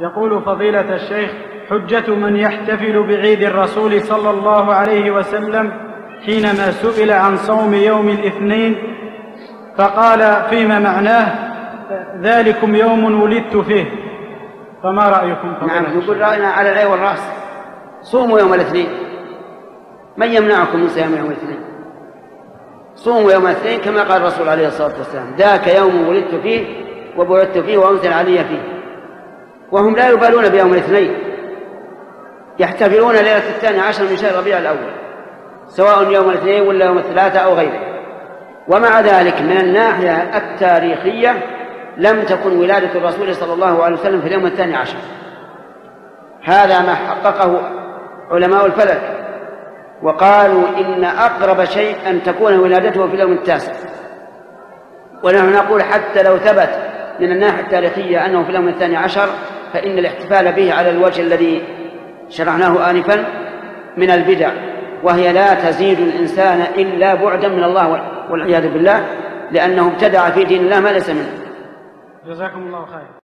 يقول فضيلة الشيخ حجة من يحتفل بعيد الرسول صلى الله عليه وسلم حينما سئل عن صوم يوم الاثنين فقال فيما معناه ذلكم يوم ولدت فيه. فما رأيكم فضيلة نعم نقول رأينا على العين والرأس. صوموا يوم الاثنين. من يمنعكم من صيام يوم الاثنين؟ صوموا يوم الاثنين كما قال الرسول عليه الصلاة والسلام ذاك يوم ولدت فيه وبعثت فيه وأنزل علي فيه. وهم لا يبالون بيوم الاثنين. يحتفلون ليلة الثاني عشر من شهر ربيع الأول سواء يوم الاثنين ولا يوم الثلاثاء أو غيره. ومع ذلك من الناحية التاريخية لم تكن ولادة الرسول صلى الله عليه وسلم في اليوم الثاني عشر. هذا ما حققه علماء الفلك وقالوا إن أقرب شيء أن تكون ولادته في اليوم التاسع. ونحن نقول حتى لو ثبت من الناحية التاريخية أنه في اليوم الثاني عشر فإن الاحتفال به على الوجه الذي شرعناه آنفا من البدع وهي لا تزيد الإنسان إلا بعدا من الله والعياذ بالله لأنه ابتدع في دين الله ما ليس منه. جزاكم الله خير